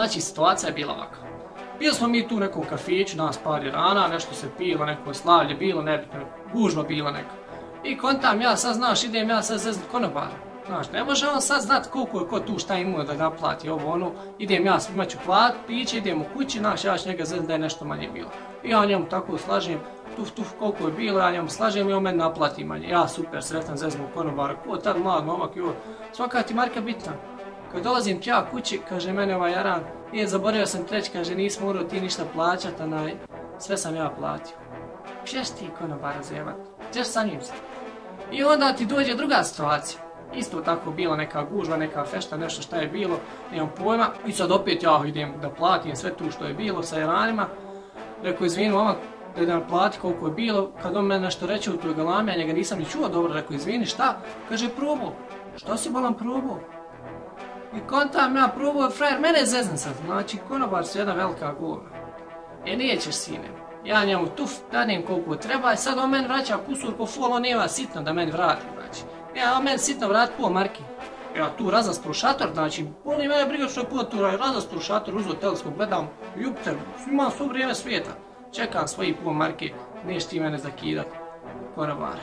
Znači, situacija je bila ovakva. Bili smo mi tu u nekom kafiću, nas par rana, nešto se pilo, neko slavlje bilo, nebitno, gužno bilo neko. I kontam ja, sad znaš, idem ja sad zeznut konobara. Znaš, ne može on sad znat koliko je ko tu šta ima da naplati ovo ono. Idem ja, imat ću plat, piće, idem u kući, znaš, ja ću njega zeznut da je nešto manje bilo. I ja njemu tako slažem, tuf tuf koliko je bilo, ja njemu slažem i on meni naplati manje. Ja super, sretan zeznu u konobara, ko tad mlad momak, jo, svaka ti marka bitna. Kad dolazim ja kući, kaže mene ovaj Jaran, nije zaboravio sam treć, kaže nismo morao ti ništa plaćat, onaj, sve sam ja platio. Gdje ti konobara zevat? Gdje sa njim se? I onda ti dođe druga situacija. Isto tako bila neka gužva, neka fešta, nešto šta je bilo, nemam pojma. I sad opet ja idem da platim sve tu što je bilo sa Jaranima. Rekao, izvini, mama, da idem plati koliko je bilo. Kad on mene nešto reče u toj galami, ja njega nisam ni čuo dobro, rekao, izvini, šta? Kaže, probao. Šta si bolan probao? I kontam ja probao, frajer, mene zezna sad. Znači, konobar su jedna velika govna. E, nećeš, sine. Ja njemu tuf, danem koliko treba, i sad on meni vraća kusur po folo, nema sitno da meni vrati, znači. E, ja, on meni sitno vrati po marki. Ja tu razaspru šator, znači, boli mene briga što je puno tu razaspru šator, uzo teleskop, gledam, Jupiter, imam svo vrijeme svijeta. Čekam svoji po marke, neš ti mene zakidat, konobar.